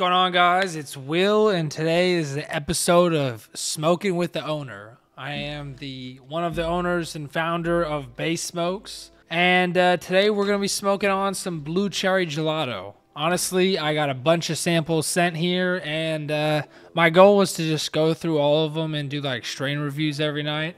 going on, guys? It's Will, and today is the episode of Smoking with the Owner. I am the one of the owners and founder of Bay Smokes, and uh, today we're gonna be smoking on some blue cherry gelato. Honestly, I got a bunch of samples sent here, and uh, my goal was to just go through all of them and do like strain reviews every night.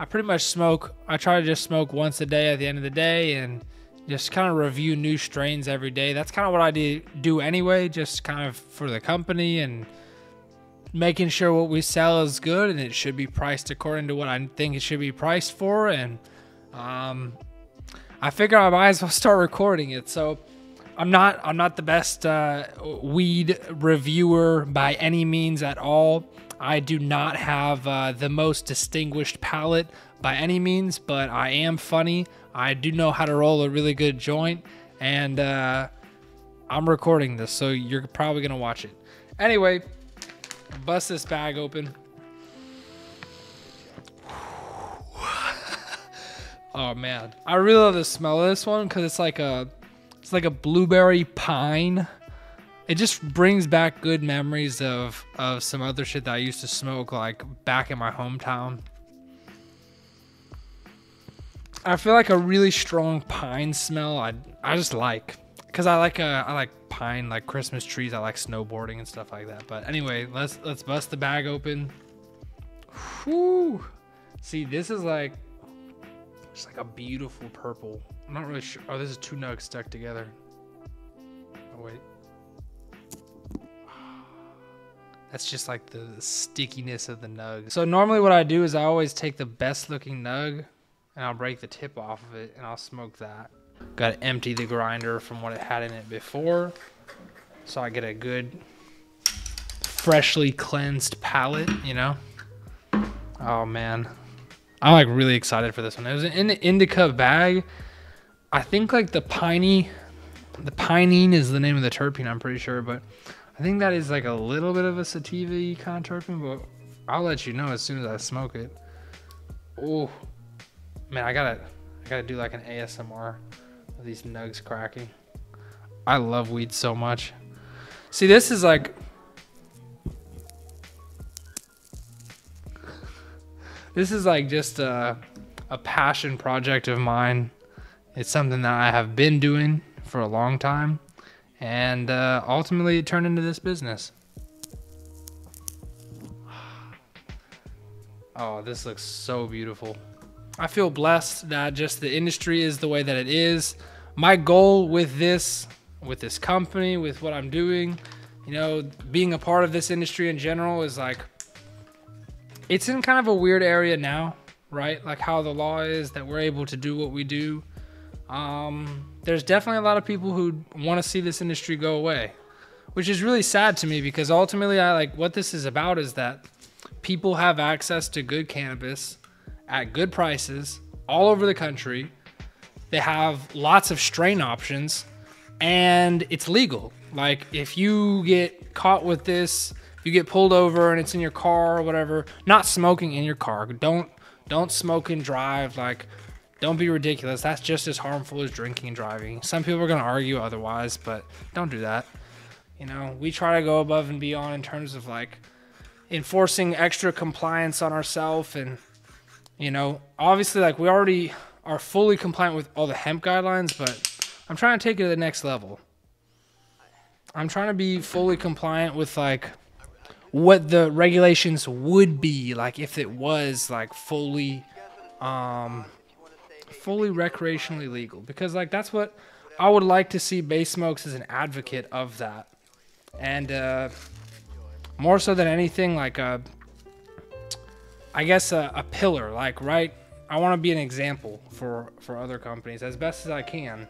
I pretty much smoke. I try to just smoke once a day at the end of the day, and just kind of review new strains every day. That's kind of what I do, do anyway, just kind of for the company and making sure what we sell is good and it should be priced according to what I think it should be priced for. And um, I figure I might as well start recording it. So I'm not I'm not the best uh, weed reviewer by any means at all. I do not have uh, the most distinguished palate by any means, but I am funny. I do know how to roll a really good joint, and uh, I'm recording this, so you're probably gonna watch it. Anyway, bust this bag open. oh man, I really love the smell of this one because it's like a, it's like a blueberry pine. It just brings back good memories of of some other shit that I used to smoke like back in my hometown. I feel like a really strong pine smell. I I just like because I like uh, I like pine like Christmas trees. I like snowboarding and stuff like that. But anyway, let's let's bust the bag open. Whew. See, this is like it's like a beautiful purple. I'm not really sure. Oh, this is two nugs stuck together. Oh wait. That's just like the stickiness of the nug. So normally what I do is I always take the best looking nug and I'll break the tip off of it and I'll smoke that. Got to empty the grinder from what it had in it before so I get a good freshly cleansed palate, you know? Oh man. I'm like really excited for this one. It was in the indica bag. I think like the piney, the pinene is the name of the terpene, I'm pretty sure, but I think that is like a little bit of a sativa kind of terpene, but I'll let you know as soon as I smoke it. Oh, Man, I gotta, I gotta do like an ASMR of these nugs cracking. I love weed so much. See, this is like, this is like just a, a passion project of mine. It's something that I have been doing for a long time, and uh, ultimately it turned into this business. Oh, this looks so beautiful. I feel blessed that just the industry is the way that it is. My goal with this, with this company, with what I'm doing, you know, being a part of this industry in general is like, it's in kind of a weird area now, right? Like how the law is that we're able to do what we do. Um, there's definitely a lot of people who want to see this industry go away, which is really sad to me because ultimately, I like what this is about is that people have access to good cannabis at good prices all over the country. They have lots of strain options and it's legal. Like if you get caught with this, you get pulled over and it's in your car or whatever, not smoking in your car. Don't don't smoke and drive like don't be ridiculous. That's just as harmful as drinking and driving. Some people are going to argue otherwise, but don't do that. You know, we try to go above and beyond in terms of like enforcing extra compliance on ourselves and you know, obviously, like we already are fully compliant with all the hemp guidelines, but I'm trying to take it to the next level. I'm trying to be fully compliant with like what the regulations would be like if it was like fully um fully recreationally legal because like that's what I would like to see Bay Smokes as an advocate of that. And uh more so than anything like uh I guess a, a pillar, like right. I want to be an example for for other companies as best as I can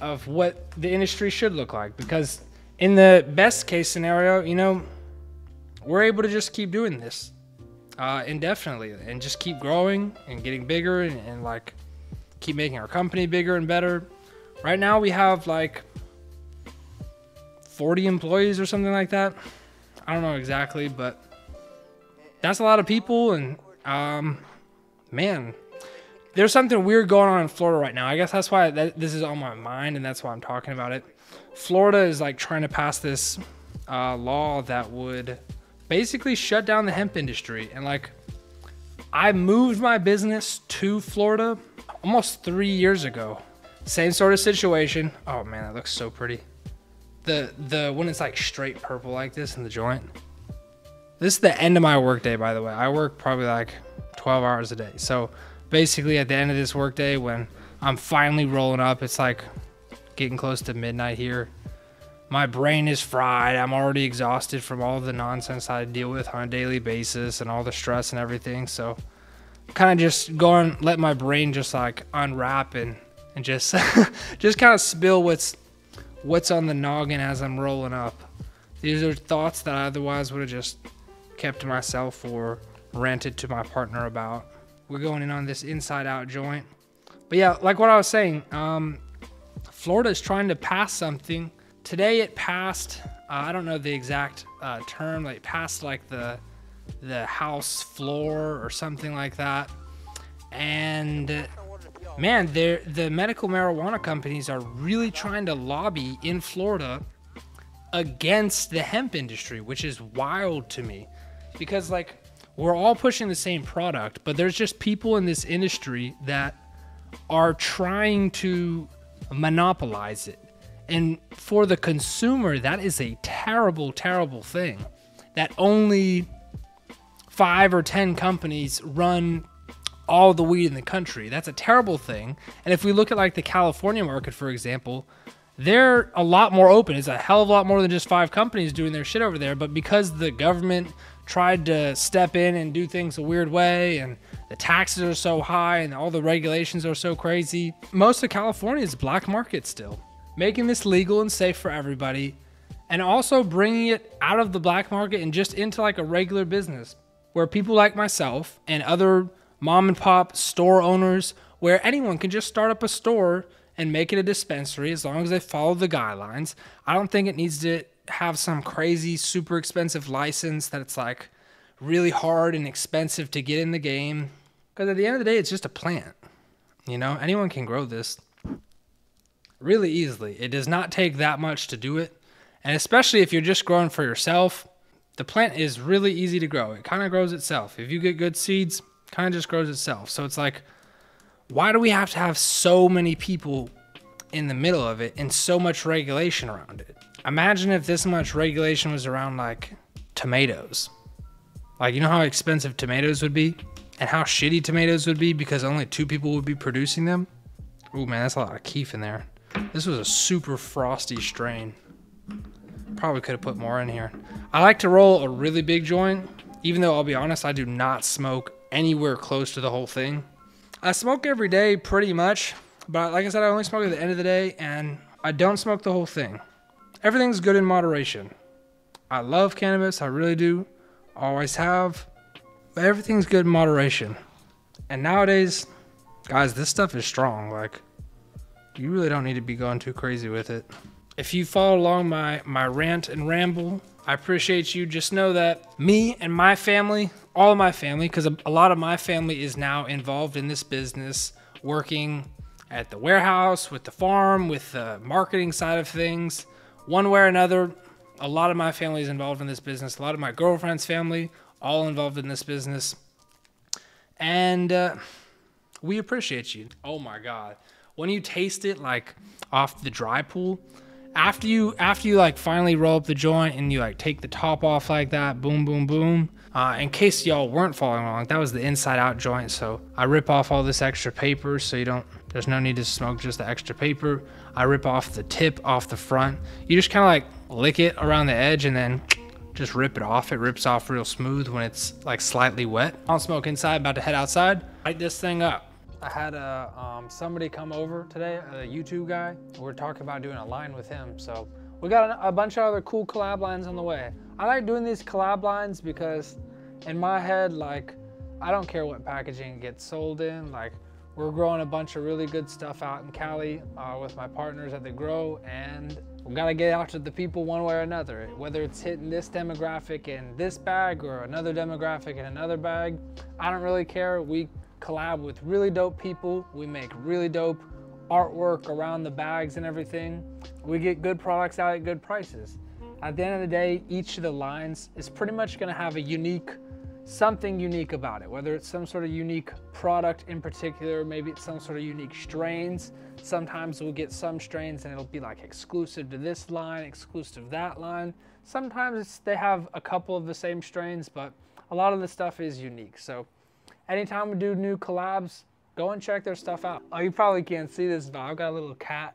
of what the industry should look like because in the best case scenario, you know, we're able to just keep doing this uh, indefinitely and just keep growing and getting bigger and, and like keep making our company bigger and better. Right now, we have like 40 employees or something like that. I don't know exactly, but that's a lot of people, and um, man, there's something weird going on in Florida right now. I guess that's why that, this is on my mind, and that's why I'm talking about it. Florida is like trying to pass this uh, law that would basically shut down the hemp industry. And like, I moved my business to Florida almost three years ago. Same sort of situation. Oh man, that looks so pretty. The the when it's like straight purple like this in the joint. This is the end of my workday, by the way. I work probably like 12 hours a day. So basically, at the end of this workday, when I'm finally rolling up, it's like getting close to midnight here. My brain is fried. I'm already exhausted from all the nonsense I deal with on a daily basis and all the stress and everything. So, kind of just going, let my brain just like unwrap and and just just kind of spill what's what's on the noggin as I'm rolling up. These are thoughts that I otherwise would have just kept to myself or ranted to my partner about. We're going in on this inside out joint. But yeah, like what I was saying, um, Florida is trying to pass something. Today it passed, uh, I don't know the exact uh, term, like passed like the the house floor or something like that. And man, the medical marijuana companies are really trying to lobby in Florida against the hemp industry, which is wild to me because like we're all pushing the same product, but there's just people in this industry that are trying to monopolize it. And for the consumer, that is a terrible, terrible thing. That only five or 10 companies run all the weed in the country. That's a terrible thing. And if we look at like the California market, for example, they're a lot more open. It's a hell of a lot more than just five companies doing their shit over there. But because the government tried to step in and do things a weird way and the taxes are so high and all the regulations are so crazy, most of California is black market still. Making this legal and safe for everybody and also bringing it out of the black market and just into like a regular business where people like myself and other mom and pop store owners where anyone can just start up a store and make it a dispensary as long as they follow the guidelines. I don't think it needs to have some crazy, super expensive license that it's like really hard and expensive to get in the game. Because at the end of the day, it's just a plant. You know, anyone can grow this really easily. It does not take that much to do it. And especially if you're just growing for yourself, the plant is really easy to grow. It kind of grows itself. If you get good seeds, kind of just grows itself. So it's like, why do we have to have so many people in the middle of it and so much regulation around it? Imagine if this much regulation was around like tomatoes. Like, you know how expensive tomatoes would be? And how shitty tomatoes would be because only two people would be producing them? Ooh, man, that's a lot of kief in there. This was a super frosty strain. Probably could have put more in here. I like to roll a really big joint, even though I'll be honest, I do not smoke anywhere close to the whole thing. I smoke every day pretty much, but like I said, I only smoke at the end of the day and I don't smoke the whole thing. Everything's good in moderation. I love cannabis, I really do. Always have. But everything's good in moderation. And nowadays, guys, this stuff is strong. Like, you really don't need to be going too crazy with it. If you follow along my, my rant and ramble, I appreciate you. Just know that me and my family, all of my family, because a, a lot of my family is now involved in this business, working at the warehouse, with the farm, with the marketing side of things. One way or another, a lot of my family is involved in this business. A lot of my girlfriend's family, all involved in this business. And uh, we appreciate you. Oh my God. When you taste it like off the dry pull, after you after you like finally roll up the joint and you like take the top off like that, boom, boom, boom. Uh, in case y'all weren't following along, that was the inside out joint. So I rip off all this extra paper so you don't, there's no need to smoke just the extra paper. I rip off the tip off the front. You just kind of like lick it around the edge and then just rip it off. It rips off real smooth when it's like slightly wet. I'll smoke inside, about to head outside. Light this thing up. I had a, um, somebody come over today, a YouTube guy. We're talking about doing a line with him. So we got a, a bunch of other cool collab lines on the way. I like doing these collab lines because in my head, like, I don't care what packaging gets sold in. Like, we're growing a bunch of really good stuff out in Cali uh, with my partners at the Grow, and we gotta get out to the people one way or another. Whether it's hitting this demographic in this bag or another demographic in another bag, I don't really care. We collab with really dope people. We make really dope artwork around the bags and everything. We get good products out at good prices. At the end of the day, each of the lines is pretty much gonna have a unique, something unique about it, whether it's some sort of unique product in particular, maybe it's some sort of unique strains. Sometimes we'll get some strains and it'll be like exclusive to this line, exclusive to that line. Sometimes they have a couple of the same strains, but a lot of the stuff is unique. So anytime we do new collabs, go and check their stuff out. Oh, you probably can't see this, but I've got a little cat.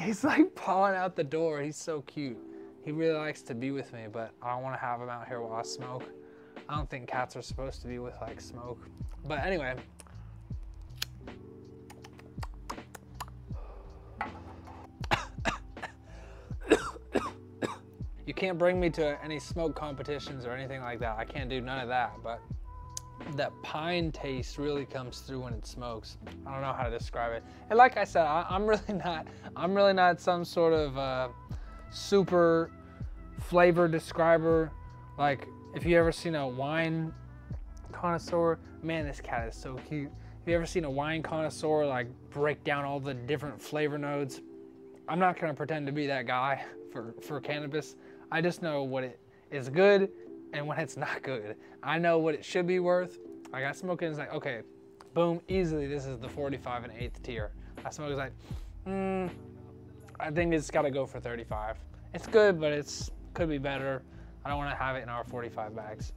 He's like pawing out the door. He's so cute. He really likes to be with me, but I don't want to have him out here while I smoke. I don't think cats are supposed to be with like smoke. But anyway. you can't bring me to any smoke competitions or anything like that. I can't do none of that, but that pine taste really comes through when it smokes. I don't know how to describe it. And like I said, I, am really not, I'm really not some sort of uh, super flavor describer. Like if you ever seen a wine connoisseur, man, this cat is so cute. Have you ever seen a wine connoisseur like break down all the different flavor nodes? I'm not gonna pretend to be that guy for, for cannabis. I just know what it is good and when it's not good. I know what it should be worth. I got smoking, it's like, okay, boom, easily this is the 45 and eighth tier. I smoke, it's like, hmm, I think it's gotta go for 35. It's good, but it's could be better. I don't wanna have it in our 45 bags.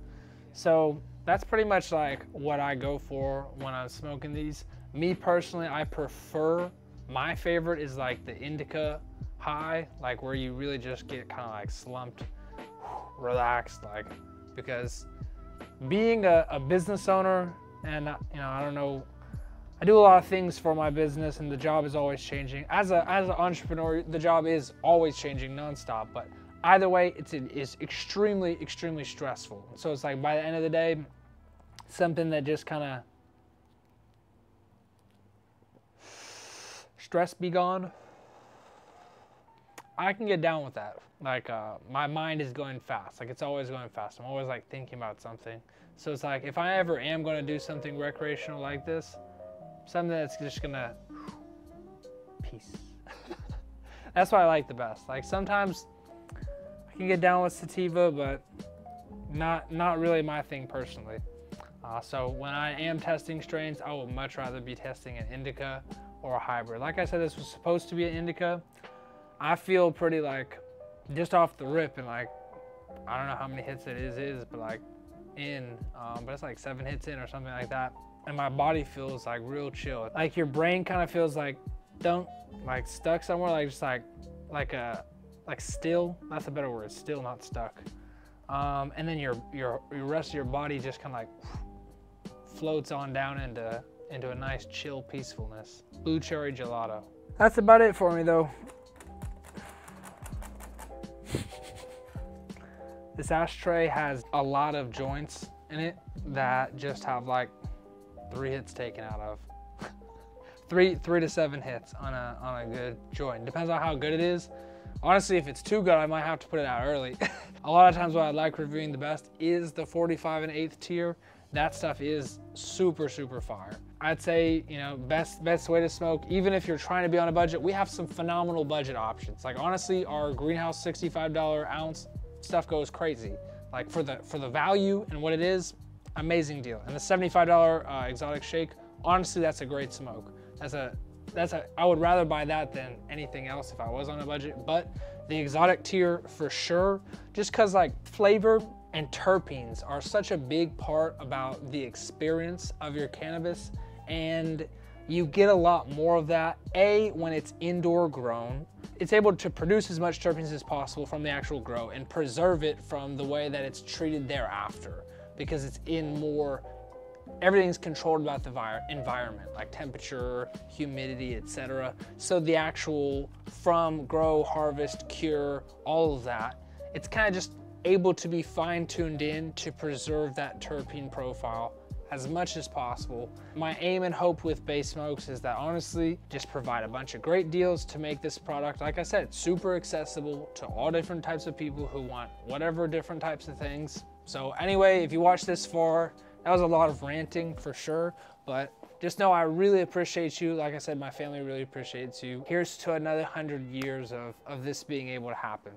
So that's pretty much like what I go for when I'm smoking these. Me personally, I prefer, my favorite is like the indica high, like where you really just get kind of like slumped relaxed, like, because being a, a business owner and, uh, you know, I don't know, I do a lot of things for my business and the job is always changing. As a as an entrepreneur, the job is always changing nonstop, but either way, it's it is extremely extremely stressful. So it's like by the end of the day, something that just kind of stress be gone. I can get down with that. Like uh, my mind is going fast. Like it's always going fast. I'm always like thinking about something. So it's like if I ever am going to do something recreational like this, something that's just gonna peace. that's what I like the best. Like sometimes I can get down with sativa, but not not really my thing personally. Uh, so when I am testing strains, I would much rather be testing an indica or a hybrid. Like I said, this was supposed to be an indica. I feel pretty like just off the rip and like I don't know how many hits it is is but like in um, but it's like seven hits in or something like that. And my body feels like real chill. Like your brain kind of feels like don't like stuck somewhere like just like like a like still. That's a better word still not stuck. Um, and then your your your rest of your body just kind of like floats on down into into a nice chill peacefulness. Blue cherry gelato. That's about it for me though This ashtray has a lot of joints in it that just have like three hits taken out of. three, three to seven hits on a, on a good joint. Depends on how good it is. Honestly, if it's too good, I might have to put it out early. a lot of times what I like reviewing the best is the 45 and 8th tier. That stuff is super, super fire. I'd say, you know, best best way to smoke, even if you're trying to be on a budget, we have some phenomenal budget options. Like honestly, our greenhouse $65 ounce stuff goes crazy. Like for the for the value and what it is, amazing deal. And the $75 uh, exotic shake, honestly, that's a great smoke. That's a that's a I would rather buy that than anything else if I was on a budget. But the exotic tier for sure, just cause like flavor and terpenes are such a big part about the experience of your cannabis and you get a lot more of that. A, when it's indoor grown, it's able to produce as much terpenes as possible from the actual grow and preserve it from the way that it's treated thereafter because it's in more everything's controlled about the environment like temperature humidity etc so the actual from grow harvest cure all of that it's kind of just able to be fine tuned in to preserve that terpene profile as much as possible. My aim and hope with Bay Smokes is that honestly, just provide a bunch of great deals to make this product, like I said, super accessible to all different types of people who want whatever different types of things. So anyway, if you watched this far, that was a lot of ranting for sure, but just know I really appreciate you. Like I said, my family really appreciates you. Here's to another 100 years of, of this being able to happen.